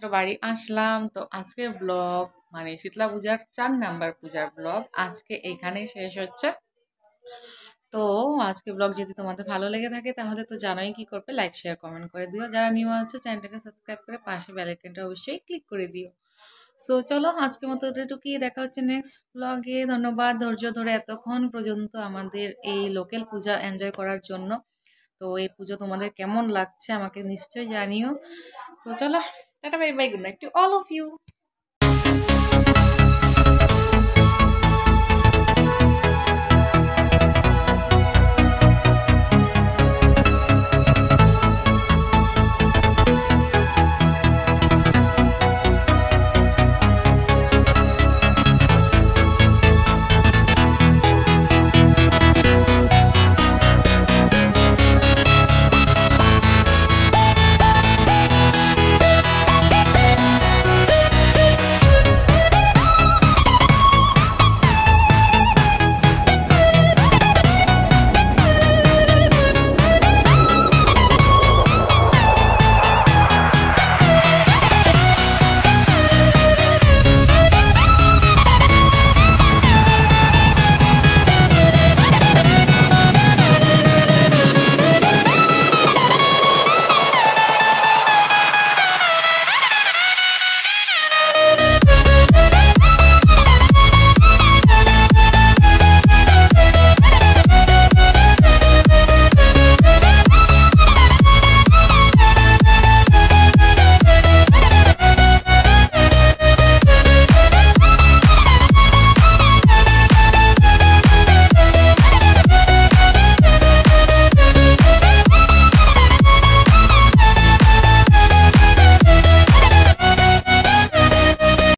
মাত্র বাড়ি আসলাম। তো আজকে ব্লগ মানে শীতলা পূজার চার নাম্বার পূজার ব্লগ আজকে এখানেই শেষ হচ্ছে। তো আজকে ব্লগ যদি তোমাদের ভালো লেগে থাকে তাহলে তো জানোই কি করবে লাইক শেয়ার কমেন্ট করে দিও। যারা নিউ আছো চ্যানেলটাকে সাবস্ক্রাইব করে পাশে বেলাইকনটা অবশ্যই ক্লিক করে দিও। সো চলো আজকে মতো এটুকুই দেখা হচ্ছে নেক্সট ব্লগে ধন্যবাদ ধৈর্য ধরে এতক্ষণ পর্যন্ত আমাদের এই লোকাল পূজা এনজয় করার জন্য। তো এই পুজো তোমাদের কেমন লাগছে আমাকে নিশ্চয়ই জানিও। সো চলো। Tata, bye bye. Good night to all of you.